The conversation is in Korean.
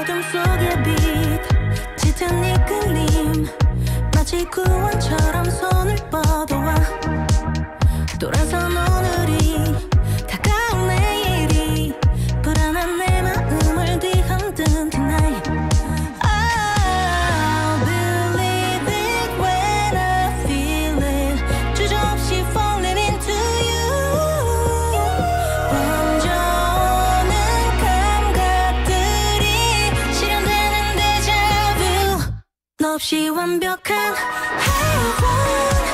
어둠 속의 빛 짙은 이 그림. 마치 구원처럼 손을 뻗어와. 돌아선 오늘이 없이 완벽한 해와